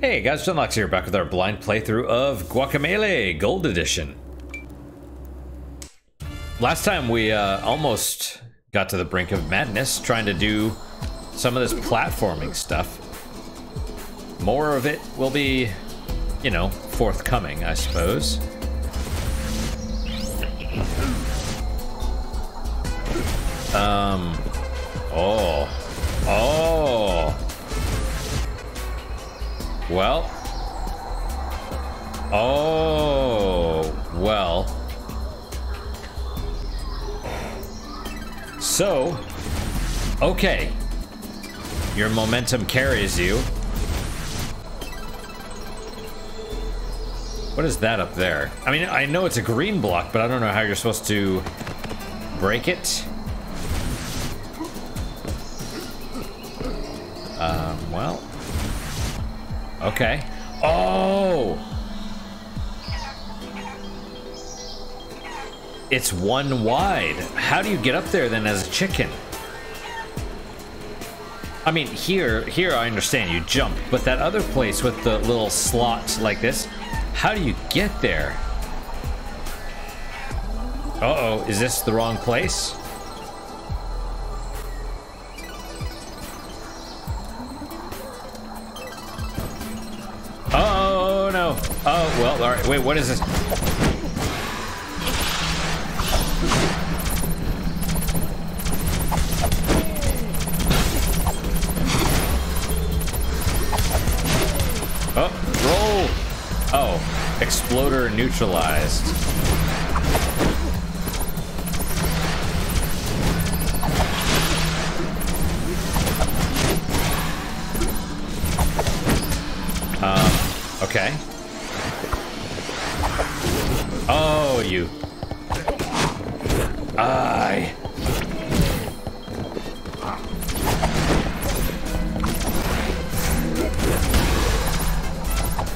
Hey guys, Genlox here, back with our blind playthrough of Guacamelee Gold Edition. Last time we uh, almost got to the brink of madness trying to do some of this platforming stuff. More of it will be, you know, forthcoming, I suppose. Um, oh, oh. Well. Oh, well. So, okay. Your momentum carries you. What is that up there? I mean, I know it's a green block, but I don't know how you're supposed to break it. Um, well. Okay. Oh! It's one wide. How do you get up there then as a chicken? I mean, here, here I understand you jump, but that other place with the little slots like this, how do you get there? Uh-oh, is this the wrong place? Oh, well, all right. Wait, what is this? Oh, roll. Oh, exploder neutralized. Um, okay. You. I.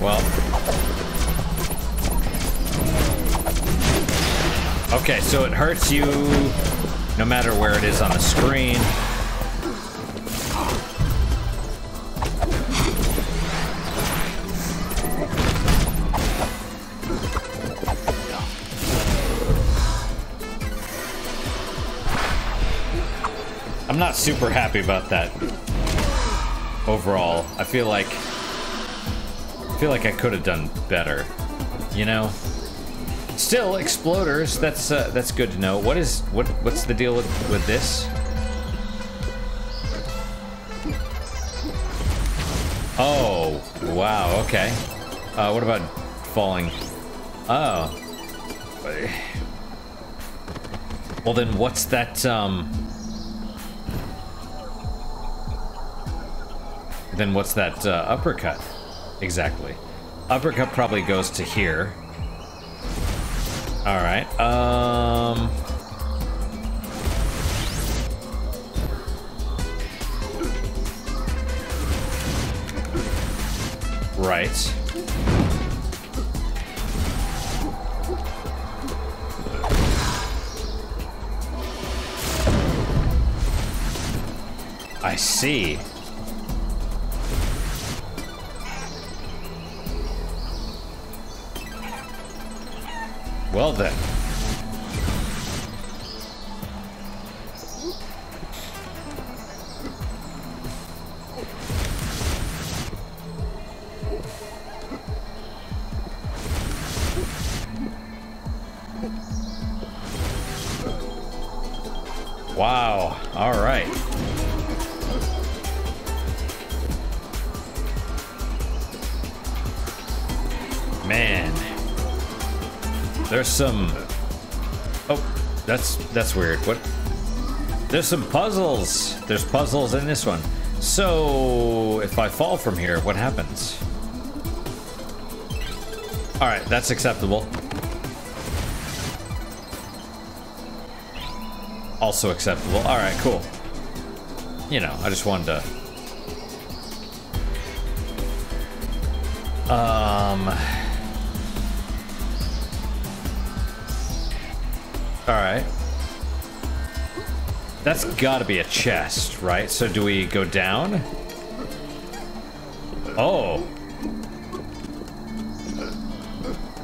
Well. Okay, so it hurts you no matter where it is on the screen. Super happy about that overall. I feel like I feel like I could have done better. You know? Still, exploders, that's uh, that's good to know. What is what what's the deal with, with this? Oh, wow, okay. Uh, what about falling? Oh. Well then what's that, um... Then what's that uh, uppercut? Exactly. Uppercut probably goes to here. Alright, um... Right. I see. Well then. Some Oh, that's that's weird. What? There's some puzzles. There's puzzles in this one. So, if I fall from here, what happens? All right, that's acceptable. Also acceptable. All right, cool. You know, I just wanted to um That's gotta be a chest, right? So do we go down? Oh.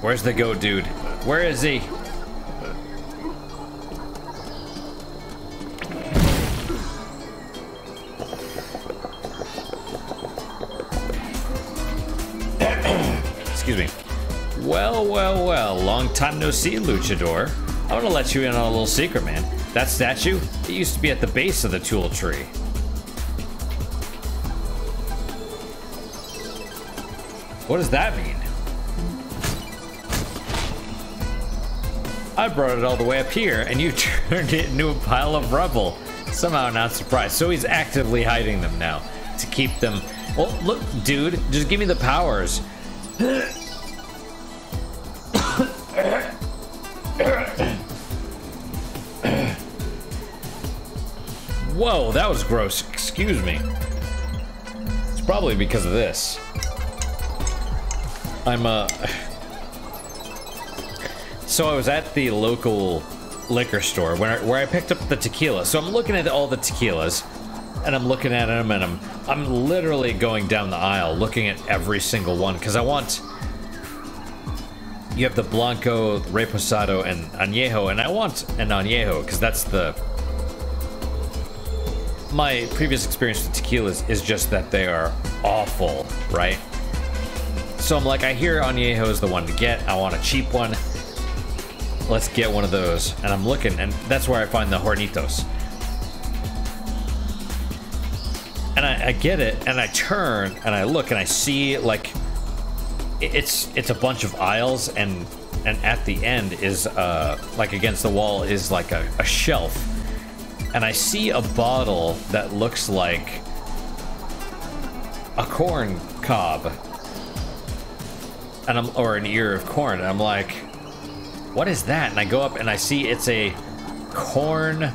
Where's the goat dude? Where is he? Excuse me. Well, well, well. Long time no see, Luchador. I want to let you in on a little secret, man. That statue, it used to be at the base of the Tool Tree. What does that mean? I brought it all the way up here, and you turned it into a pile of rubble. Somehow not surprised. So he's actively hiding them now to keep them. Well, look, dude, just give me the powers. Whoa, that was gross. Excuse me. It's probably because of this. I'm, uh... So I was at the local liquor store where, where I picked up the tequila. So I'm looking at all the tequilas, and I'm looking at them, and I'm, I'm literally going down the aisle looking at every single one, because I want... You have the Blanco, Reposado, and Añejo, and I want an Añejo, because that's the... My previous experience with tequilas is just that they are awful, right? So I'm like, I hear Añejo is the one to get. I want a cheap one. Let's get one of those. And I'm looking, and that's where I find the Hornitos. And I, I get it, and I turn, and I look, and I see, like, it's it's a bunch of aisles, and and at the end is, uh, like, against the wall is, like, a, a shelf. And I see a bottle that looks like a corn cob and I'm or an ear of corn. And I'm like, what is that? And I go up and I see it's a corn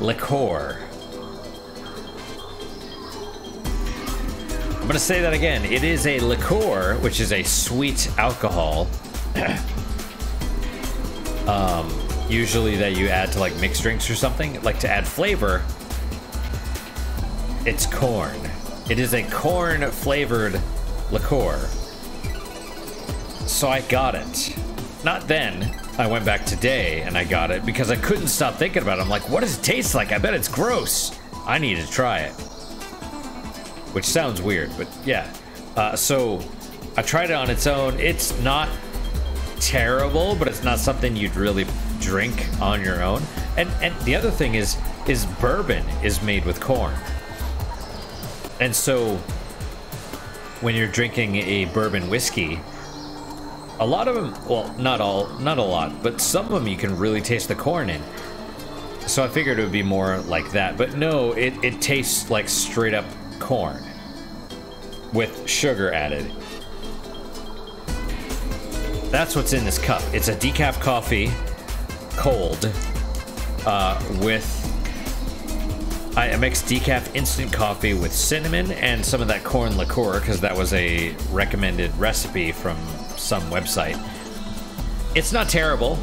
liqueur. I'm gonna say that again. It is a liqueur, which is a sweet alcohol. um, usually that you add to like mixed drinks or something, like to add flavor. It's corn. It is a corn flavored liqueur. So I got it. Not then. I went back today and I got it because I couldn't stop thinking about it. I'm like, what does it taste like? I bet it's gross. I need to try it. Which sounds weird, but yeah. Uh, so I tried it on its own. It's not terrible, but it's not something you'd really drink on your own. And and the other thing is is bourbon is made with corn. And so when you're drinking a bourbon whiskey, a lot of them, well, not all, not a lot, but some of them you can really taste the corn in. So I figured it would be more like that, but no, it, it tastes like straight up corn with sugar added. That's what's in this cup. It's a decaf coffee, cold, uh, with I mixed decaf instant coffee with cinnamon and some of that corn liqueur because that was a recommended recipe from some website. It's not terrible,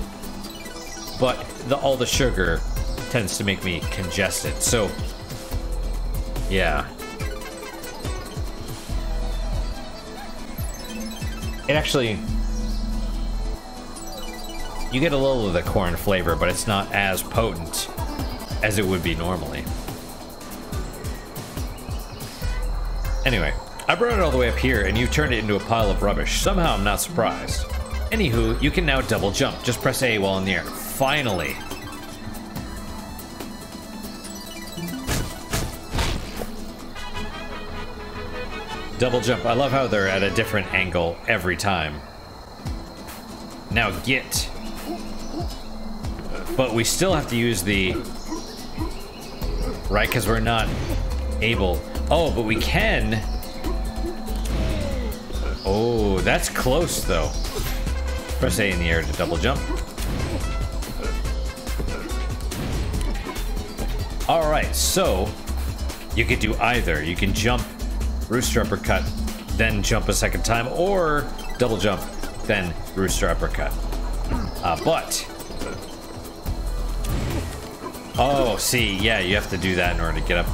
but the, all the sugar tends to make me congested. So, yeah. It actually. You get a little of the corn flavor, but it's not as potent as it would be normally. Anyway, I brought it all the way up here and you turned it into a pile of rubbish. Somehow I'm not surprised. Anywho, you can now double jump. Just press A while in the air. Finally. Double jump. I love how they're at a different angle every time. Now get. But we still have to use the... Right, because we're not able Oh, but we can. Oh, that's close though. Press A in the air to double jump. All right, so you could do either. You can jump rooster uppercut, then jump a second time, or double jump, then rooster uppercut. Uh, but Oh, see, yeah, you have to do that in order to get up.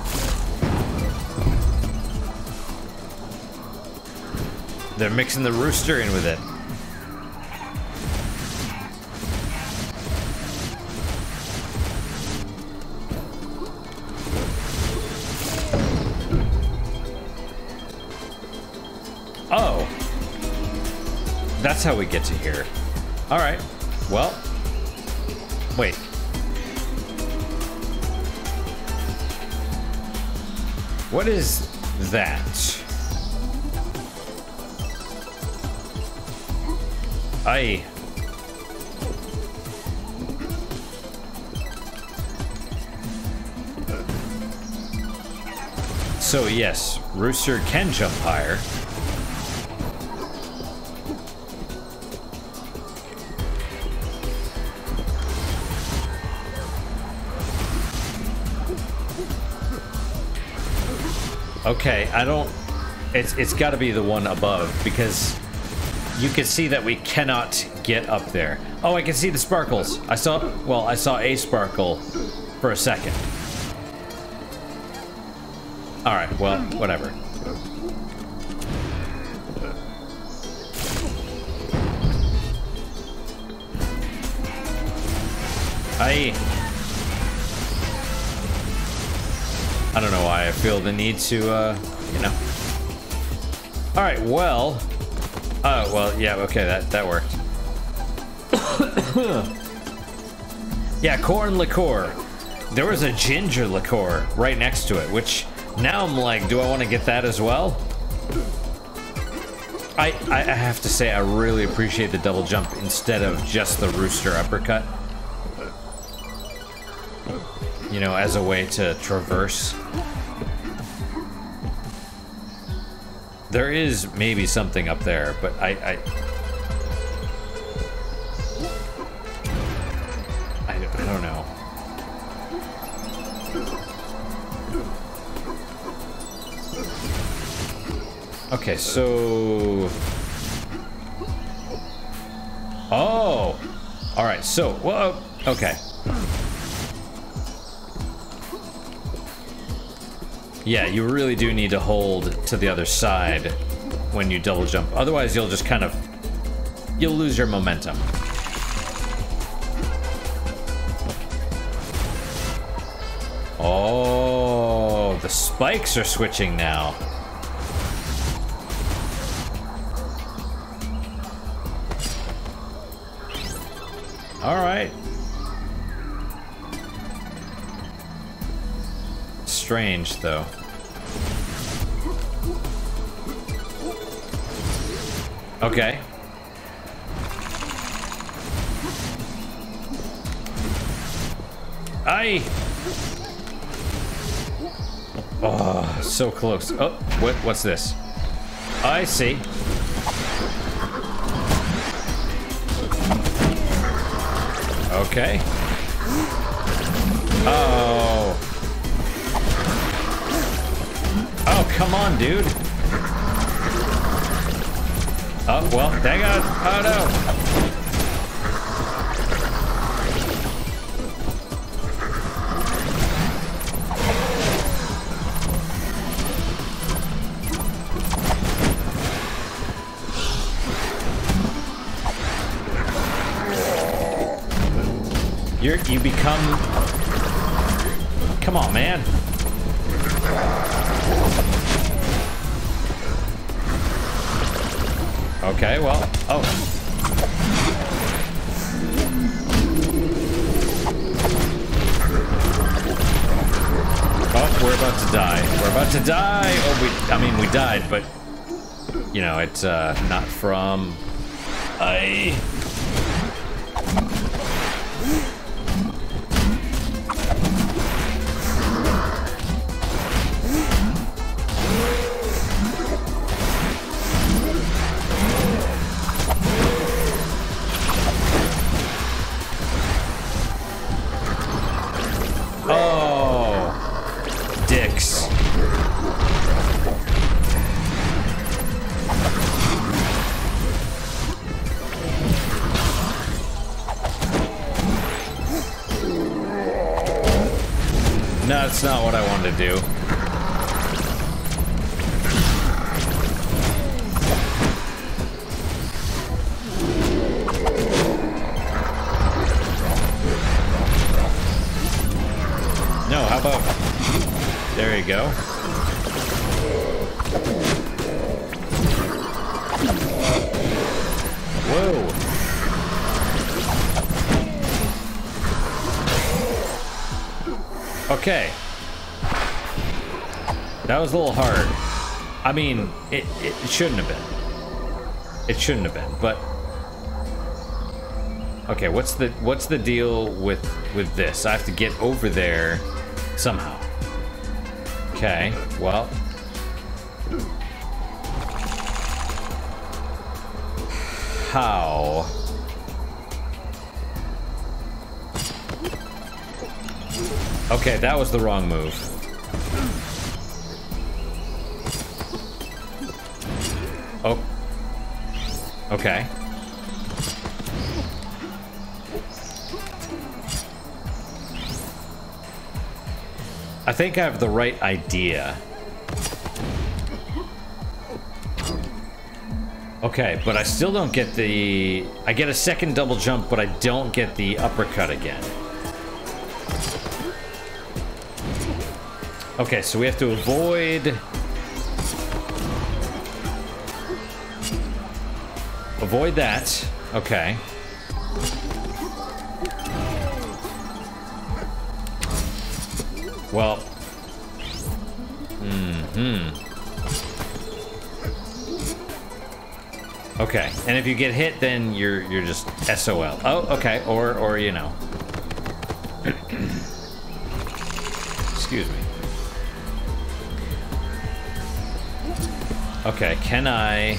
They're mixing the rooster in with it. Oh. That's how we get to here. All right. Well, wait. What is that? I. So yes, Rooster can jump higher. Okay, I don't... It's, it's got to be the one above, because you can see that we cannot get up there. Oh, I can see the sparkles. I saw... Well, I saw a sparkle for a second. Alright, well, whatever. I... feel the need to, uh, you know. All right, well. Oh, well, yeah, okay, that, that worked. yeah, corn liqueur. There was a ginger liqueur right next to it, which now I'm like, do I want to get that as well? I, I have to say, I really appreciate the double jump instead of just the rooster uppercut. You know, as a way to traverse. There is maybe something up there, but I, I... I, I don't know. Okay, so... Oh! Alright, so, well, okay. Yeah, you really do need to hold to the other side when you double jump. Otherwise, you'll just kind of... You'll lose your momentum. Oh, the spikes are switching now. All right. Strange, though. Okay. I. Oh, so close. Oh, what? What's this? I see. Okay. Oh. Oh, come on, dude. Oh, well, dang on. Oh, no. You're, you become... Come on, man. Okay, well, oh. Oh, we're about to die. We're about to die! Oh, we, I mean, we died, but, you know, it's, uh, not from... I... Okay. That was a little hard. I mean, it, it shouldn't have been. It shouldn't have been, but Okay, what's the what's the deal with with this? I have to get over there somehow. Okay, well. How? Okay, that was the wrong move. Oh. Okay. I think I have the right idea. Okay, but I still don't get the... I get a second double jump, but I don't get the uppercut again. Okay, so we have to avoid... Avoid that. Okay. Well. Hmm. Okay, and if you get hit, then you're you're just SOL. Oh, okay, or or you know. Okay, can I...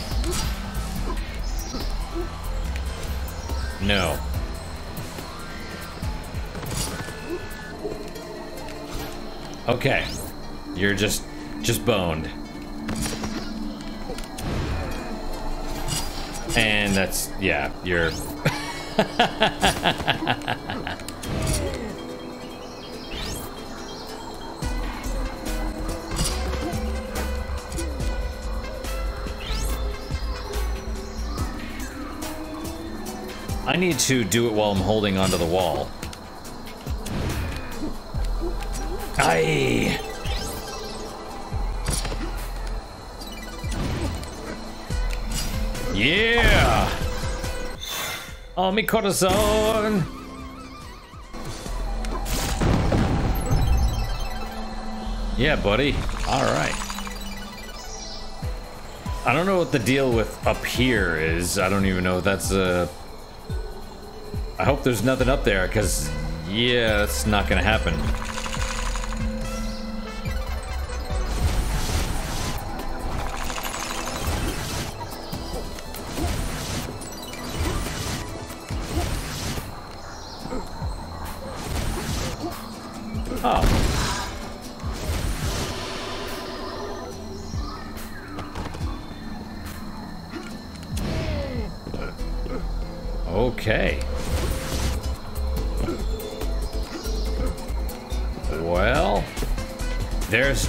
No. Okay. You're just... just boned. And that's... yeah, you're... need to do it while I'm holding onto the wall. Aye. Yeah. Oh, mi corazon. Yeah, buddy. All right. I don't know what the deal with up here is. I don't even know if that's a... I hope there's nothing up there, because, yeah, it's not gonna happen.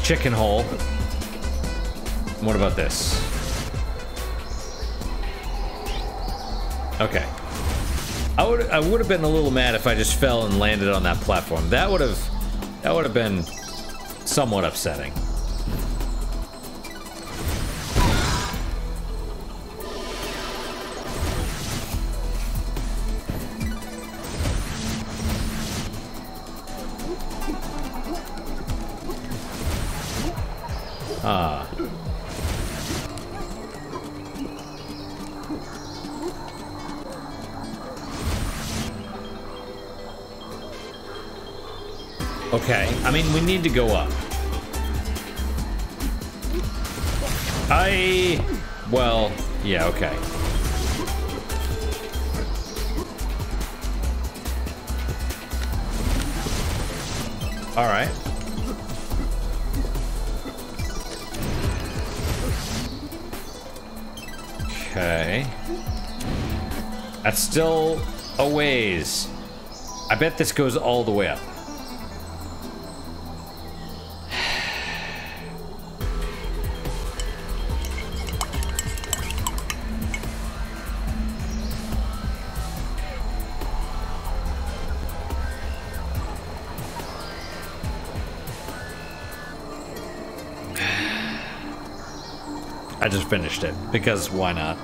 Chicken hole. What about this? Okay. I would I would have been a little mad if I just fell and landed on that platform. That would have that would have been somewhat upsetting. Need to go up. I... Well, yeah, okay. Alright. Okay. That's still a ways. I bet this goes all the way up. finished it, because why not?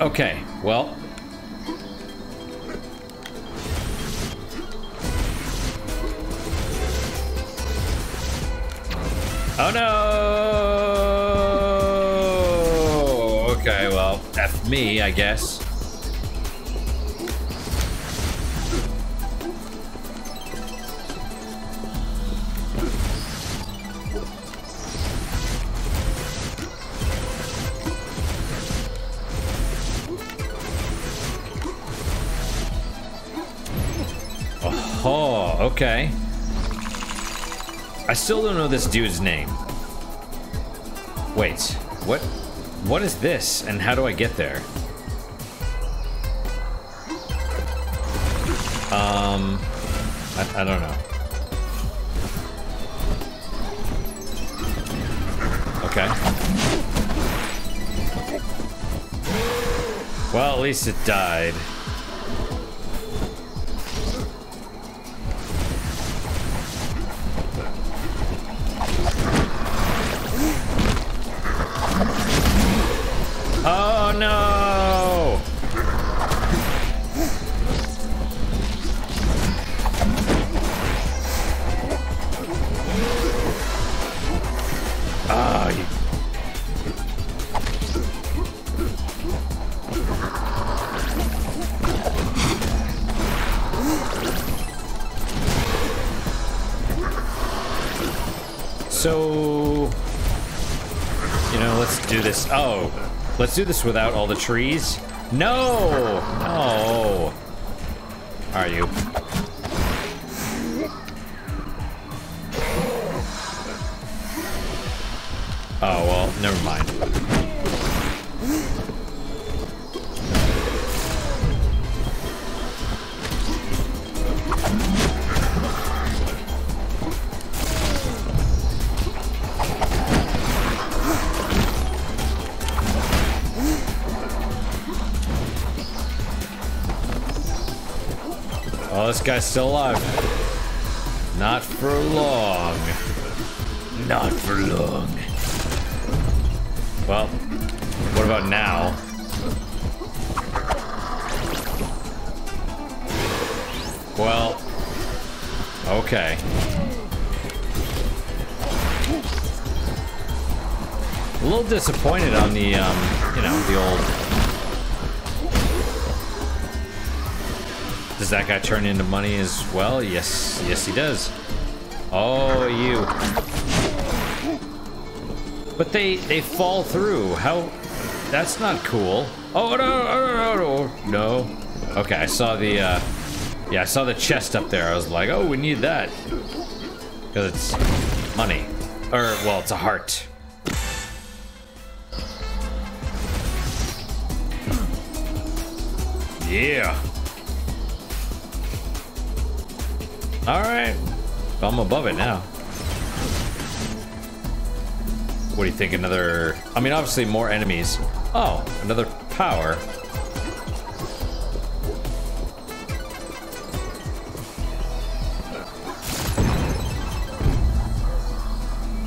Okay, well. Oh no! Okay, well, F me, I guess. Okay. I still don't know this dude's name. Wait, what? What is this, and how do I get there? Um, I, I don't know. Okay. Well, at least it died. Let's do this without all the trees. No, no. Are you? This guy's still alive. Not for long. Not for long. Well, what about now? Well, okay. A little disappointed on the, um, you know, the old That guy turn into money as well? Yes, yes he does. Oh, you. But they they fall through. How? That's not cool. Oh no no no no no. Okay, I saw the uh, yeah I saw the chest up there. I was like, oh, we need that because it's money, or well, it's a heart. Yeah. All right. I'm above it now. What do you think? Another. I mean, obviously, more enemies. Oh, another power.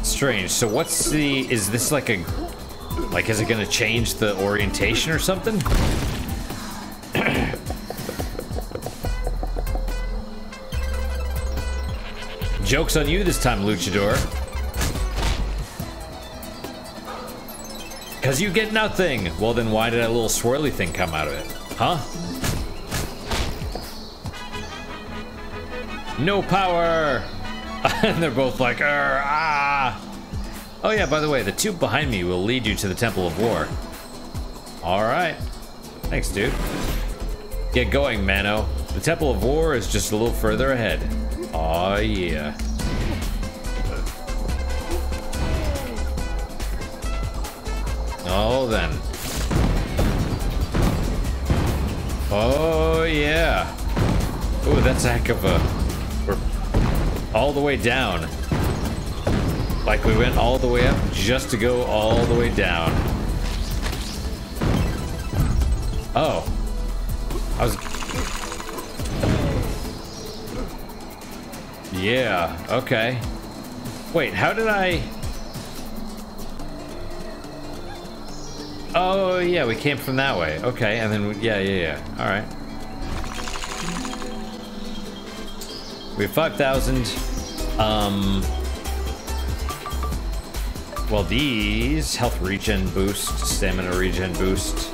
Strange. So, what's the. Is this like a. Like, is it gonna change the orientation or something? Joke's on you this time, Luchador. Because you get nothing. Well, then why did that little swirly thing come out of it? Huh? No power! and they're both like, ah! Oh yeah, by the way, the tube behind me will lead you to the Temple of War. Alright. Thanks, dude. Get going, Mano. The Temple of War is just a little further ahead. Oh yeah. Then. Oh yeah. Oh, that's a heck of a. We're all the way down. Like we went all the way up just to go all the way down. Oh. I was Yeah, okay. Wait, how did I... Oh, yeah, we came from that way. Okay, and then, we... yeah, yeah, yeah. All right. We have 5,000. Um... Well, these health regen boost, stamina regen boost.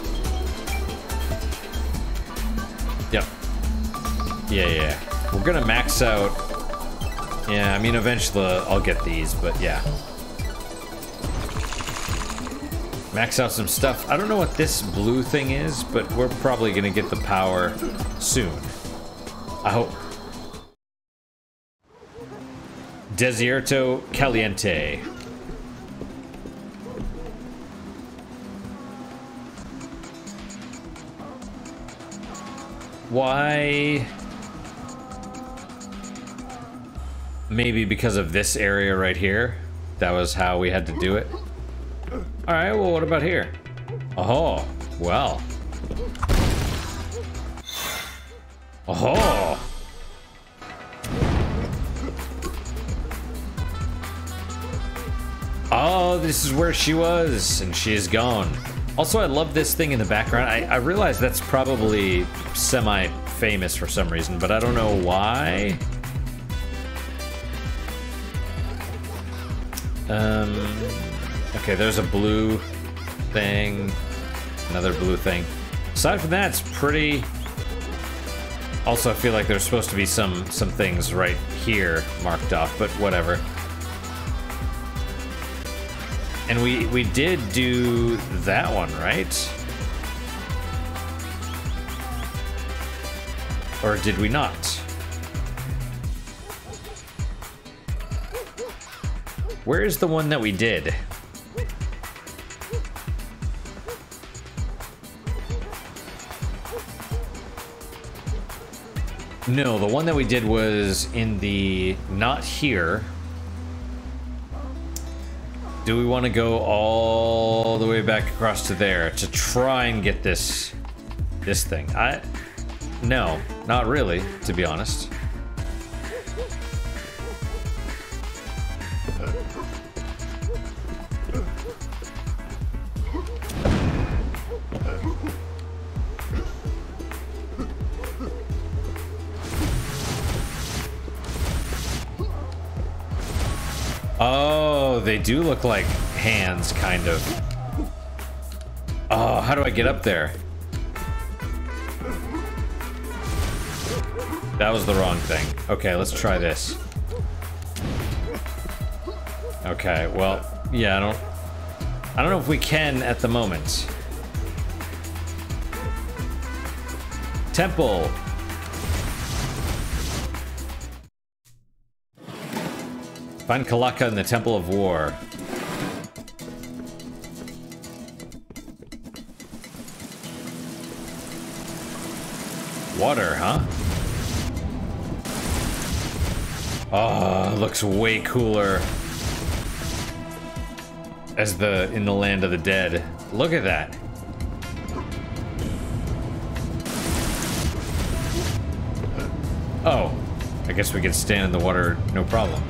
Yep. Yeah, yeah. We're gonna max out. Yeah, I mean, eventually I'll get these, but yeah. Max out some stuff. I don't know what this blue thing is, but we're probably gonna get the power soon. I hope. Desierto Caliente. Why? Maybe because of this area right here. That was how we had to do it. Alright, well, what about here? Oh, well. Oh. Oh, this is where she was, and she is gone. Also, I love this thing in the background. I, I realize that's probably semi-famous for some reason, but I don't know why. Um, okay, there's a blue thing, another blue thing. Aside from that, it's pretty... Also, I feel like there's supposed to be some some things right here marked off, but whatever. And we we did do that one, right? Or did we not? Where is the one that we did? No, the one that we did was in the... not here. Do we want to go all the way back across to there to try and get this this thing? I no, not really, to be honest. Do look like hands, kind of. Oh, how do I get up there? That was the wrong thing. Okay, let's try this. Okay, well, yeah, I don't... I don't know if we can at the moment. Temple. Find Calaca in the Temple of War. Water, huh? Oh, looks way cooler. As the in the land of the dead. Look at that. Oh, I guess we can stand in the water, no problem.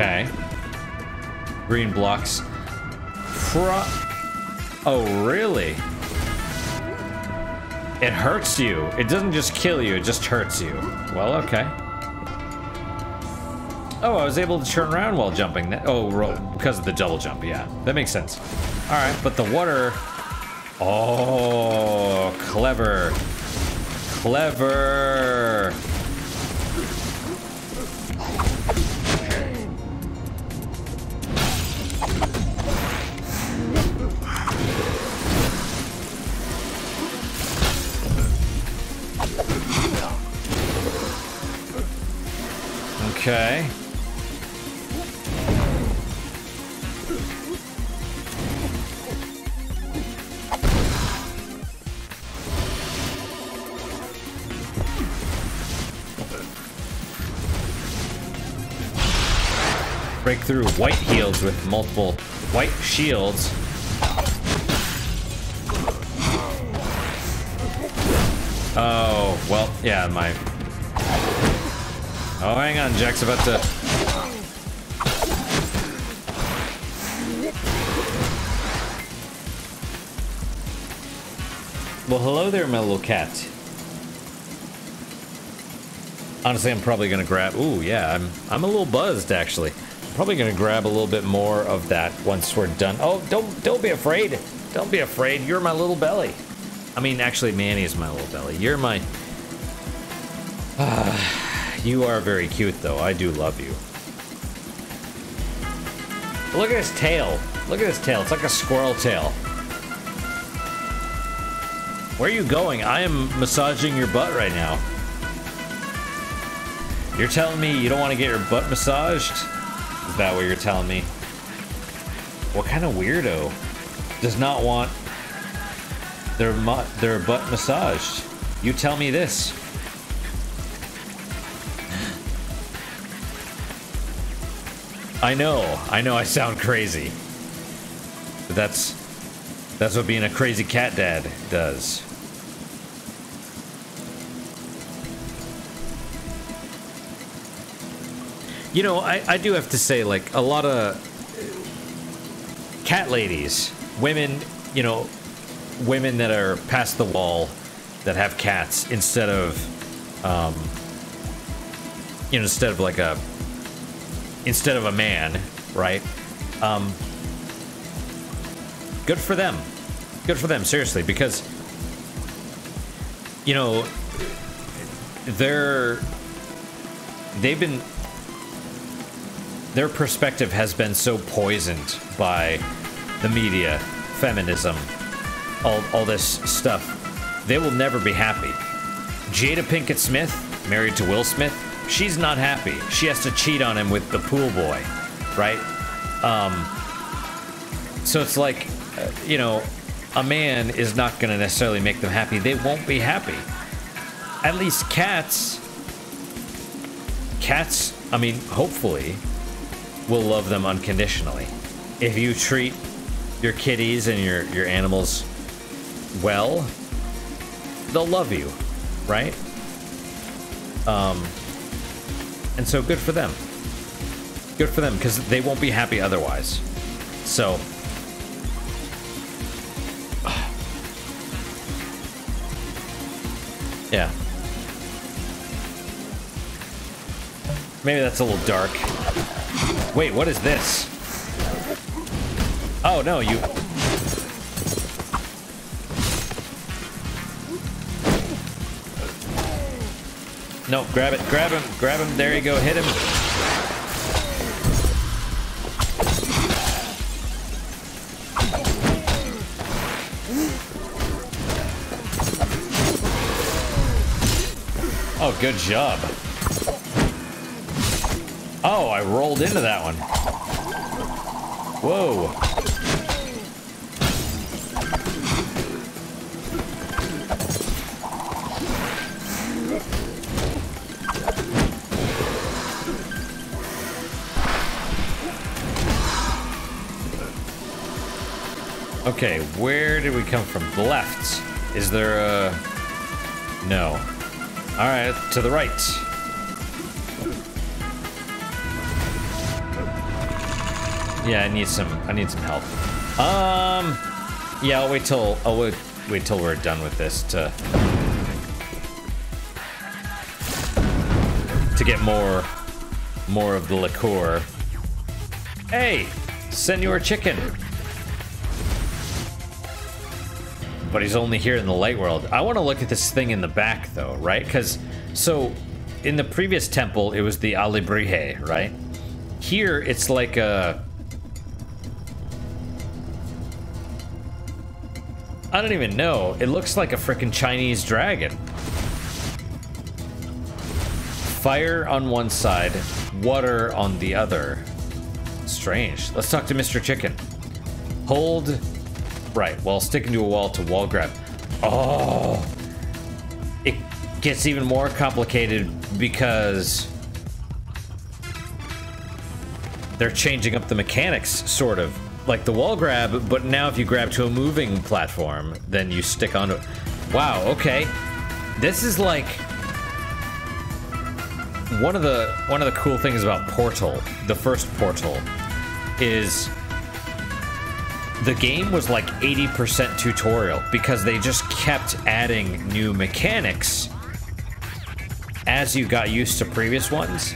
Okay. Green blocks. Pro oh, really? It hurts you. It doesn't just kill you, it just hurts you. Well, okay. Oh, I was able to turn around while jumping. Oh, because of the double jump, yeah. That makes sense. Alright, but the water... Oh, clever. Clever. Okay. Break through white heals with multiple white shields. Oh, well, yeah, my Oh, hang on, Jack's about to... Well, hello there, my little cat. Honestly, I'm probably gonna grab. Ooh, yeah, I'm I'm a little buzzed actually. I'm probably gonna grab a little bit more of that once we're done. Oh, don't don't be afraid. Don't be afraid. You're my little belly. I mean, actually, Manny is my little belly. You're my. You are very cute, though. I do love you. Look at his tail. Look at his tail. It's like a squirrel tail. Where are you going? I am massaging your butt right now. You're telling me you don't want to get your butt massaged? Is that what you're telling me? What kind of weirdo does not want their their butt massaged? You tell me this. I know, I know I sound crazy. But that's that's what being a crazy cat dad does. You know, I, I do have to say, like, a lot of cat ladies, women, you know, women that are past the wall that have cats instead of, um, you know, instead of like a, instead of a man, right? Um, good for them. Good for them, seriously, because, you know, they're, they've been their perspective has been so poisoned by the media, feminism, all, all this stuff. They will never be happy. Jada Pinkett Smith, married to Will Smith, she's not happy. She has to cheat on him with the pool boy, right? Um, so it's like, uh, you know, a man is not going to necessarily make them happy. They won't be happy. At least cats, cats, I mean, hopefully, will love them unconditionally. If you treat your kitties and your, your animals well, they'll love you, right? Um, and so good for them. Good for them, because they won't be happy otherwise. So, yeah. Maybe that's a little dark. Wait, what is this? Oh, no, you... No, grab it, grab him, grab him, there you go, hit him. Oh, good job. Oh, I rolled into that one. Whoa. Okay, where did we come from? The Left. Is there a... No. Alright, to the right. Yeah, I need some. I need some help. Um, yeah, I'll wait till I'll wait, wait till we're done with this to to get more more of the liqueur. Hey, Senor Chicken. But he's only here in the light world. I want to look at this thing in the back though, right? Because so in the previous temple it was the Alebrije, right? Here it's like a I don't even know. It looks like a freaking Chinese dragon. Fire on one side, water on the other. Strange. Let's talk to Mr. Chicken. Hold right while sticking to a wall to wall grab. Oh, it gets even more complicated because they're changing up the mechanics, sort of like the wall grab, but now if you grab to a moving platform, then you stick onto it. Wow, okay. This is like one of the one of the cool things about Portal, the first Portal, is the game was like 80% tutorial because they just kept adding new mechanics as you got used to previous ones.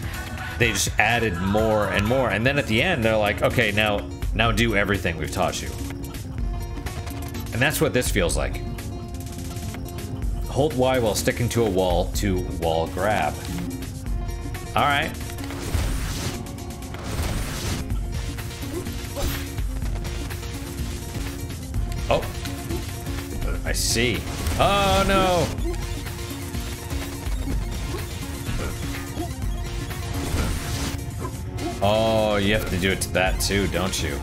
They just added more and more, and then at the end they're like, "Okay, now now do everything we've taught you." And that's what this feels like. Hold Y while sticking to a wall to wall grab. All right. See. Oh, no. Oh, you have to do it to that too, don't you?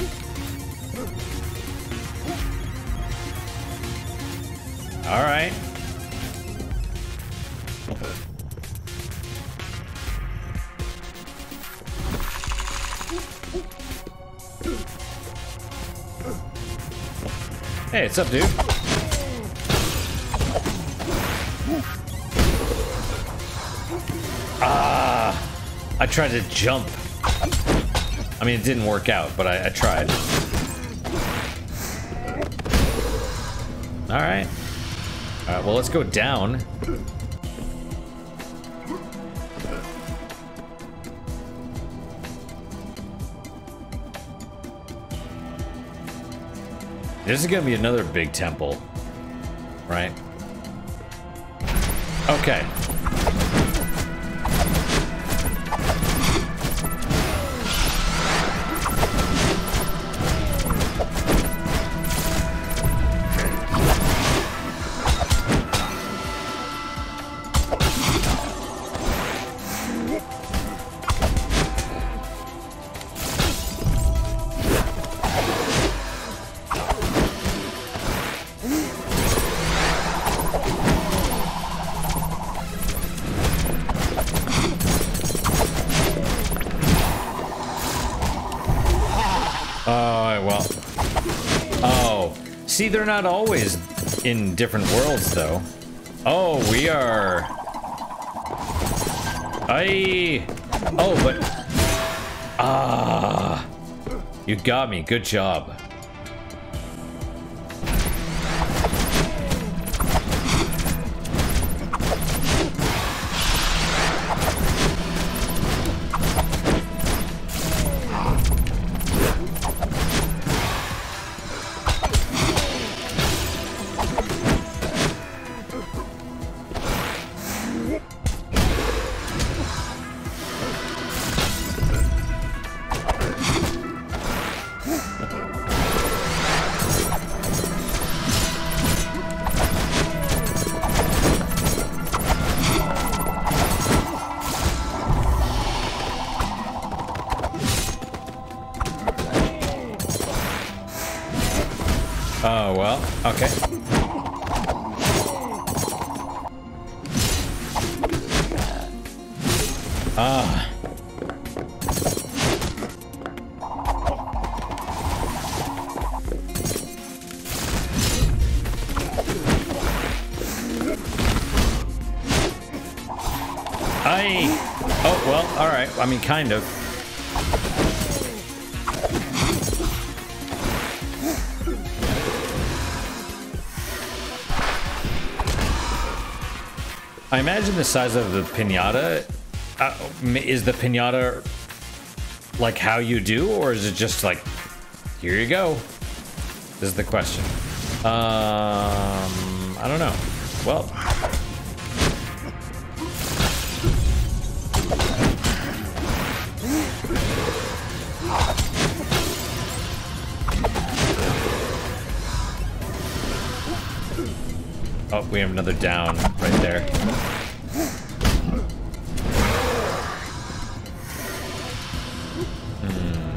All right. Hey, what's up, dude? Tried to jump. I mean, it didn't work out, but I, I tried. Alright. Alright, well, let's go down. This is gonna be another big temple, right? Okay. Oh, well. Oh. See, they're not always in different worlds, though. Oh, we are... I... Oh, but... Ah... You got me. Good job. Kind of. I imagine the size of the pinata. Uh, is the pinata like how you do, or is it just like, here you go? This is the question. Um, I don't know. Well. Oh, we have another down right there. Hmm.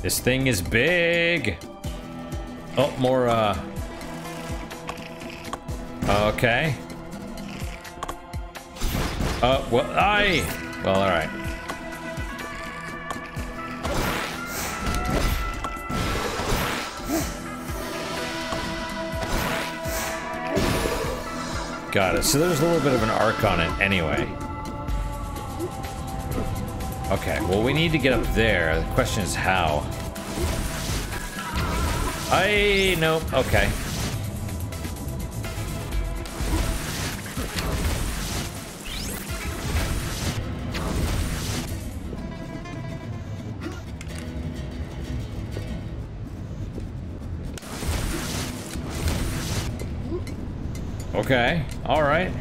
This thing is big. Oh, more, uh... Okay. Oh, well, I... Well, alright. Got it. So there's a little bit of an arc on it anyway. Okay, well, we need to get up there. The question is how. I... no, okay. Okay, alright.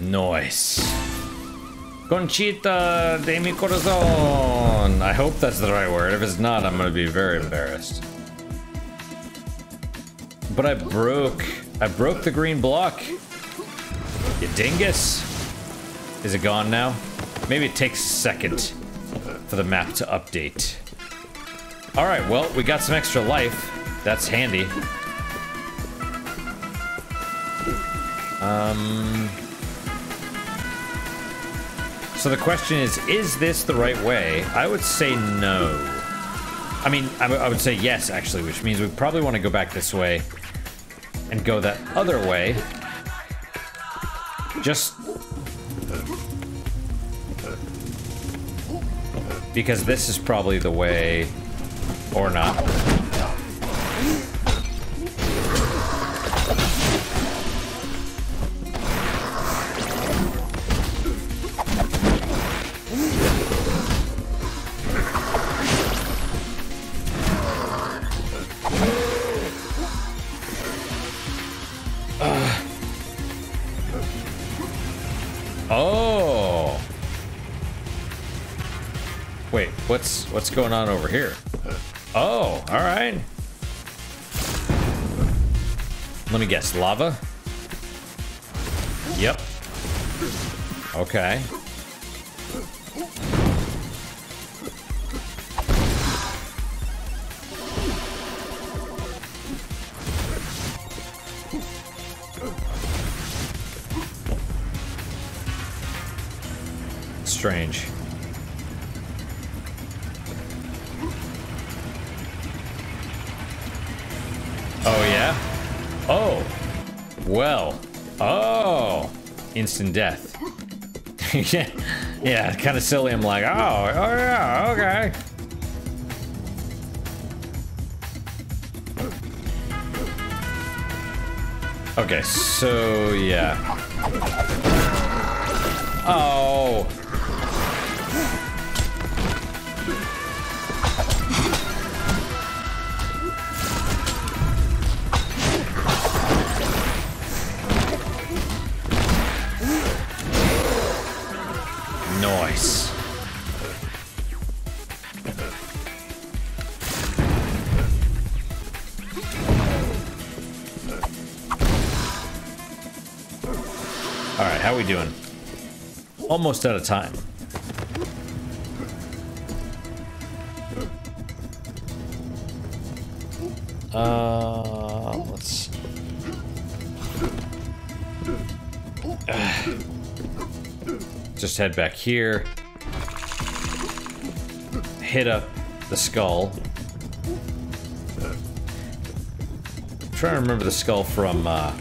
Nice. Conchita de mi corazón. I hope that's the right word. If it's not, I'm gonna be very embarrassed. But I broke, I broke the green block. You dingus. Is it gone now? Maybe it takes a second for the map to update. All right, well, we got some extra life. That's handy. Um, so the question is, is this the right way? I would say no. I mean, I, I would say yes, actually, which means we probably want to go back this way and go that other way. Just because this is probably the way or not. What's going on over here? Oh, all right. Let me guess, lava? Yep. Okay. Strange. Well. Oh. Instant death. yeah, yeah kind of silly. I'm like, oh, oh yeah, okay. Okay, so yeah. Oh. Almost out of time. Uh, let's. Just head back here. Hit up the skull. I'm trying to remember the skull from uh,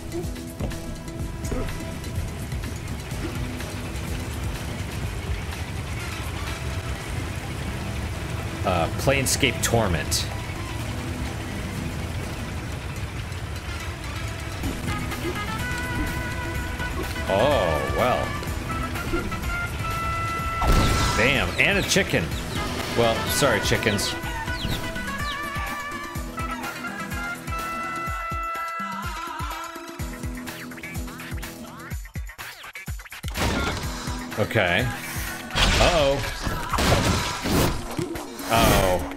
Planescape Torment. Oh, well. Bam, and a chicken. Well, sorry, chickens. Okay. Uh-oh. Oh.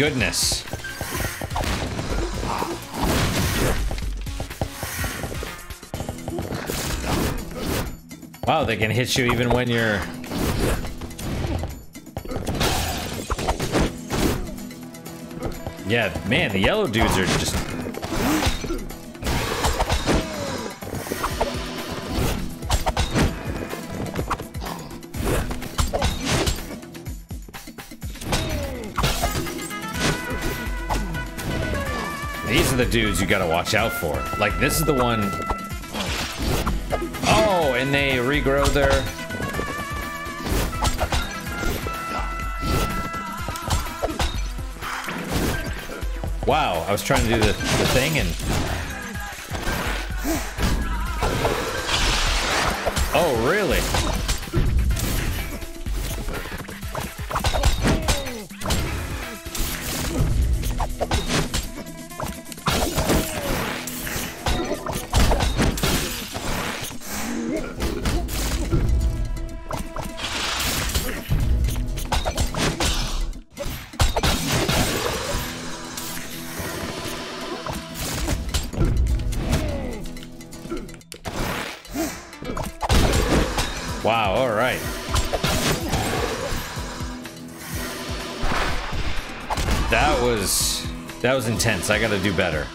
Goodness. Wow, they can hit you even when you're... Yeah, man, the yellow dudes are just... dudes you gotta watch out for. Like, this is the one Oh, and they regrow their... Wow, I was trying to do the, the thing and... Oh, really? Was intense. I got to do better.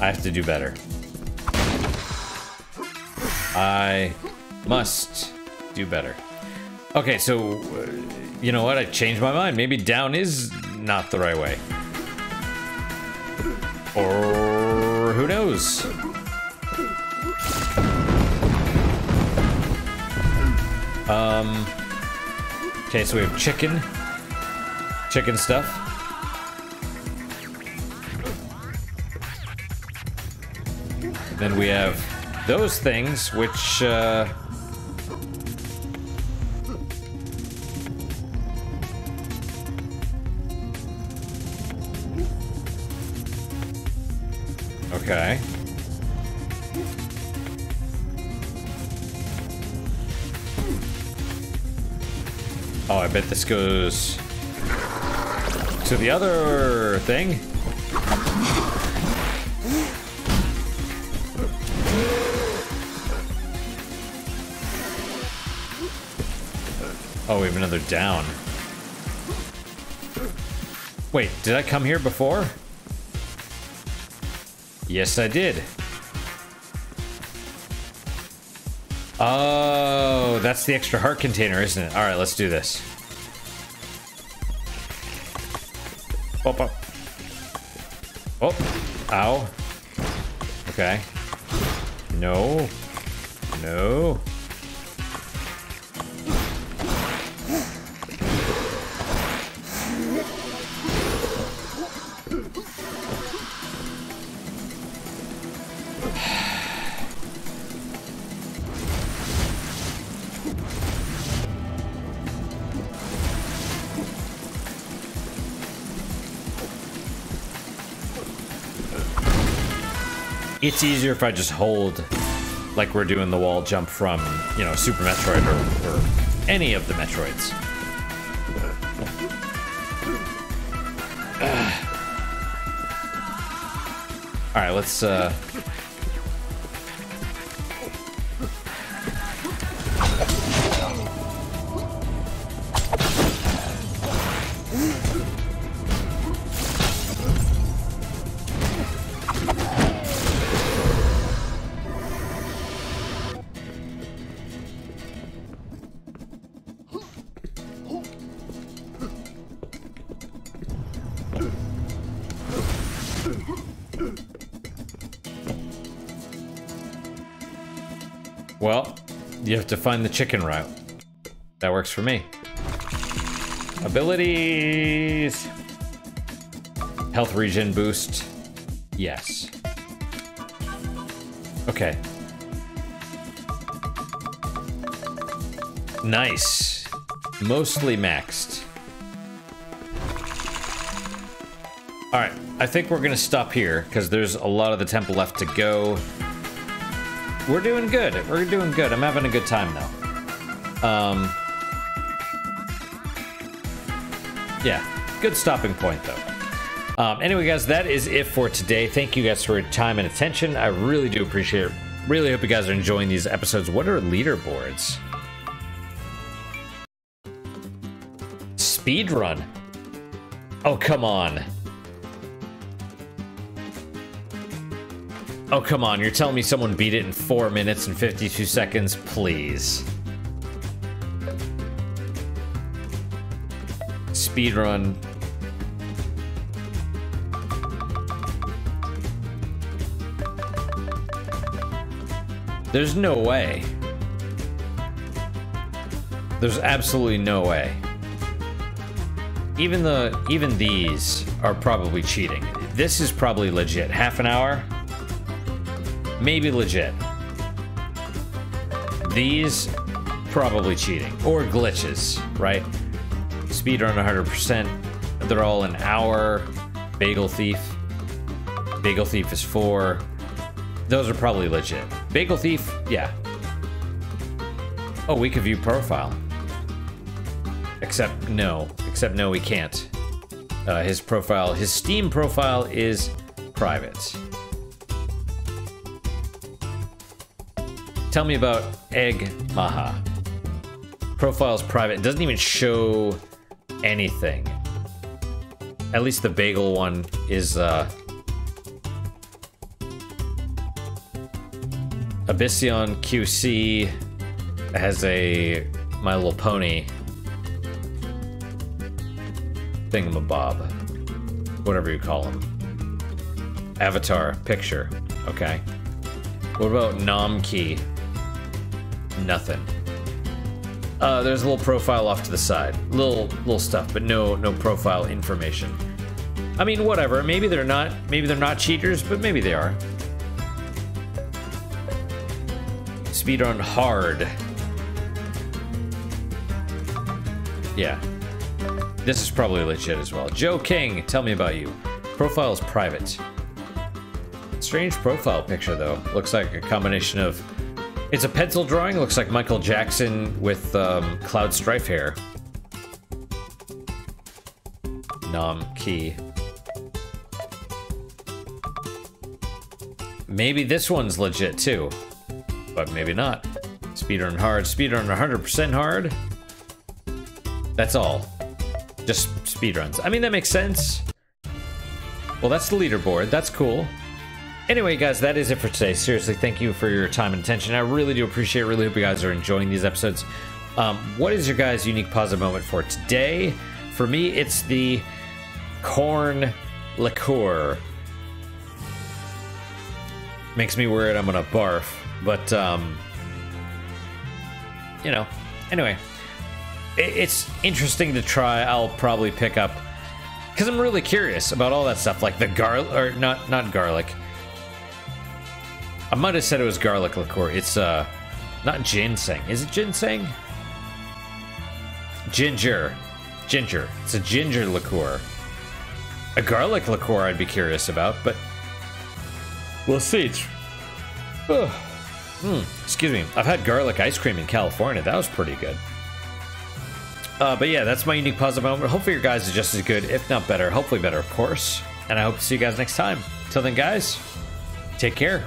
I have to do better. I must do better. Okay, so uh, you know what? I changed my mind. Maybe down is not the right way. Or who knows? Um. Okay, so we have chicken. Chicken stuff. Then we have those things, which, uh... Okay. Oh, I bet this goes to the other thing. Oh, we have another down. Wait, did I come here before? Yes, I did. Oh, that's the extra heart container, isn't it? All right, let's do this. Pop up. Oh, ow. Okay. No. No. It's easier if I just hold, like we're doing the wall jump from, you know, Super Metroid or, or any of the Metroids. All right, let's. uh... to find the chicken route. That works for me. Abilities. Health regen boost. Yes. Okay. Nice. Mostly maxed. All right, I think we're gonna stop here because there's a lot of the temple left to go. We're doing good. We're doing good. I'm having a good time though. Um, yeah, good stopping point though. Um, anyway, guys, that is it for today. Thank you guys for your time and attention. I really do appreciate it. Really hope you guys are enjoying these episodes. What are leaderboards? Speed run. Oh, come on. Oh, come on. You're telling me someone beat it in 4 minutes and 52 seconds? Please. Speedrun. There's no way. There's absolutely no way. Even the even these are probably cheating. This is probably legit. Half an hour? Maybe legit. These, probably cheating. Or glitches, right? Speedrun 100%. They're all an hour. Bagel Thief. Bagel Thief is four. Those are probably legit. Bagel Thief, yeah. Oh, we could view profile. Except no. Except no, we can't. Uh, his profile, his Steam profile is private. Tell me about Egg Maha. Profile's private. It doesn't even show anything. At least the bagel one is, uh... Abyssion QC has a My Little Pony thingamabob. Whatever you call him. Avatar picture. Okay. What about Namkey? Nothing. Uh, there's a little profile off to the side, little little stuff, but no no profile information. I mean, whatever. Maybe they're not. Maybe they're not cheaters, but maybe they are. Speedrun hard. Yeah. This is probably legit as well. Joe King, tell me about you. Profile is private. Strange profile picture though. Looks like a combination of it's a pencil drawing. Looks like Michael Jackson with um, Cloud Strife hair. Nom key. Maybe this one's legit too, but maybe not. Speedrun hard, speedrun 100% hard. That's all. Just speedruns. I mean, that makes sense. Well, that's the leaderboard. That's cool. Anyway, guys, that is it for today. Seriously, thank you for your time and attention. I really do appreciate it. Really hope you guys are enjoying these episodes. Um, what is your guys' unique positive moment for today? For me, it's the corn liqueur. Makes me worried I'm gonna barf, but um, you know. Anyway, it's interesting to try. I'll probably pick up because I'm really curious about all that stuff, like the garlic or not not garlic I might have said it was garlic liqueur. It's uh, not ginseng. Is it ginseng? Ginger. Ginger. It's a ginger liqueur. A garlic liqueur I'd be curious about, but we'll see. Mm, excuse me. I've had garlic ice cream in California. That was pretty good. Uh, but yeah, that's my unique positive moment. Hopefully your guys are just as good, if not better. Hopefully better, of course. And I hope to see you guys next time. Till then, guys, take care.